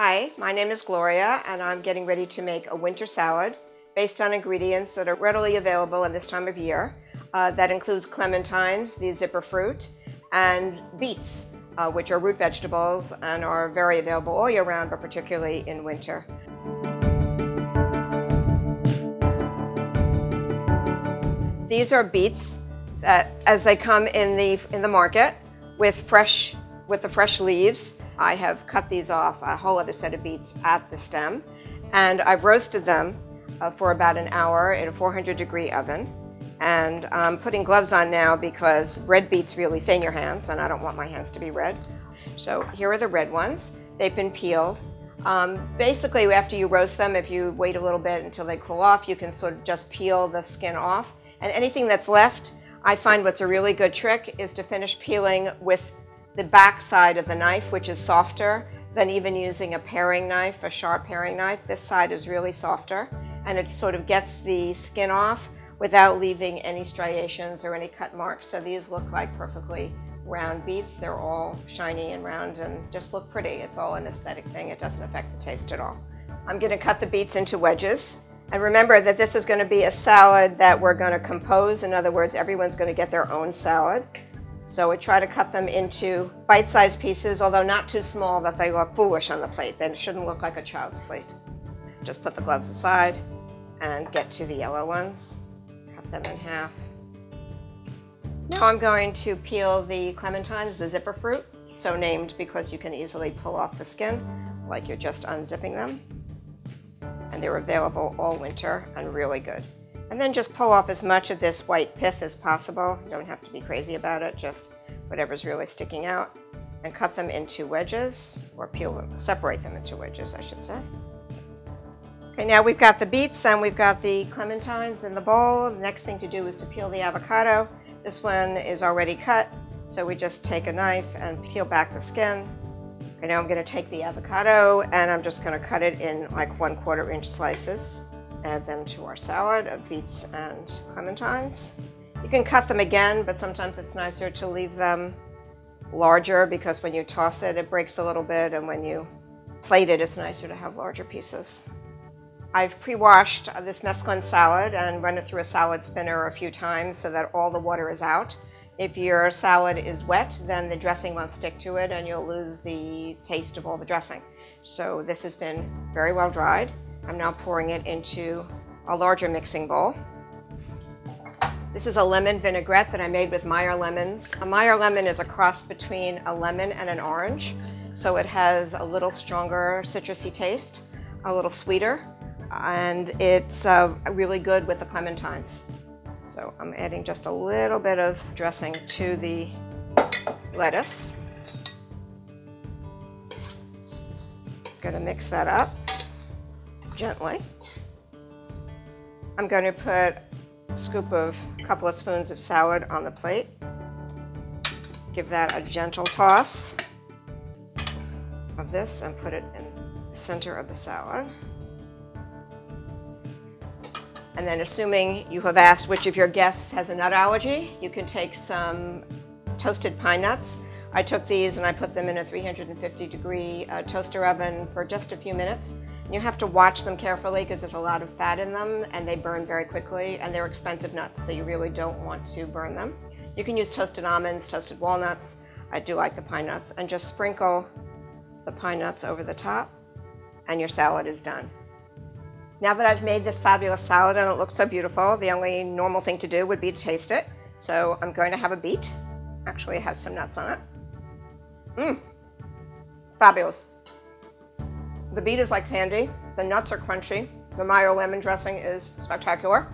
Hi, my name is Gloria and I'm getting ready to make a winter salad based on ingredients that are readily available in this time of year. Uh, that includes clementines, the zipper fruit, and beets, uh, which are root vegetables and are very available all year round, but particularly in winter. These are beets that, as they come in the, in the market with fresh, with the fresh leaves. I have cut these off, a whole other set of beets at the stem, and I've roasted them uh, for about an hour in a 400 degree oven. And I'm putting gloves on now because red beets really stain your hands, and I don't want my hands to be red. So here are the red ones. They've been peeled. Um, basically, after you roast them, if you wait a little bit until they cool off, you can sort of just peel the skin off. And anything that's left, I find what's a really good trick is to finish peeling with the back side of the knife, which is softer than even using a paring knife, a sharp paring knife. This side is really softer and it sort of gets the skin off without leaving any striations or any cut marks. So these look like perfectly round beets. They're all shiny and round and just look pretty. It's all an aesthetic thing. It doesn't affect the taste at all. I'm going to cut the beets into wedges. And remember that this is going to be a salad that we're going to compose. In other words, everyone's going to get their own salad. So we try to cut them into bite-sized pieces, although not too small that they look foolish on the plate. They shouldn't look like a child's plate. Just put the gloves aside and get to the yellow ones. Cut them in half. Now I'm going to peel the clementines, the zipper fruit, so named because you can easily pull off the skin like you're just unzipping them. And they're available all winter and really good. And then just pull off as much of this white pith as possible. You don't have to be crazy about it, just whatever's really sticking out. And cut them into wedges, or peel them, separate them into wedges, I should say. Okay, now we've got the beets and we've got the clementines in the bowl. The next thing to do is to peel the avocado. This one is already cut, so we just take a knife and peel back the skin. Okay, now I'm gonna take the avocado and I'm just gonna cut it in like one quarter inch slices add them to our salad of beets and clementines. You can cut them again, but sometimes it's nicer to leave them larger because when you toss it, it breaks a little bit, and when you plate it, it's nicer to have larger pieces. I've pre-washed this mesclun salad and run it through a salad spinner a few times so that all the water is out. If your salad is wet, then the dressing won't stick to it and you'll lose the taste of all the dressing. So this has been very well dried. I'm now pouring it into a larger mixing bowl. This is a lemon vinaigrette that I made with Meyer lemons. A Meyer lemon is a cross between a lemon and an orange, so it has a little stronger citrusy taste, a little sweeter, and it's uh, really good with the clementines. So I'm adding just a little bit of dressing to the lettuce. Gonna mix that up gently. I'm going to put a scoop of a couple of spoons of salad on the plate. Give that a gentle toss of this and put it in the center of the salad. And then assuming you have asked which of your guests has a nut allergy, you can take some toasted pine nuts. I took these and I put them in a 350 degree uh, toaster oven for just a few minutes you have to watch them carefully because there's a lot of fat in them and they burn very quickly and they're expensive nuts, so you really don't want to burn them. You can use toasted almonds, toasted walnuts. I do like the pine nuts. And just sprinkle the pine nuts over the top and your salad is done. Now that I've made this fabulous salad and it looks so beautiful, the only normal thing to do would be to taste it. So I'm going to have a beet. Actually, it has some nuts on it. Mmm, fabulous. The beet is like candy. The nuts are crunchy. The Meyer lemon dressing is spectacular.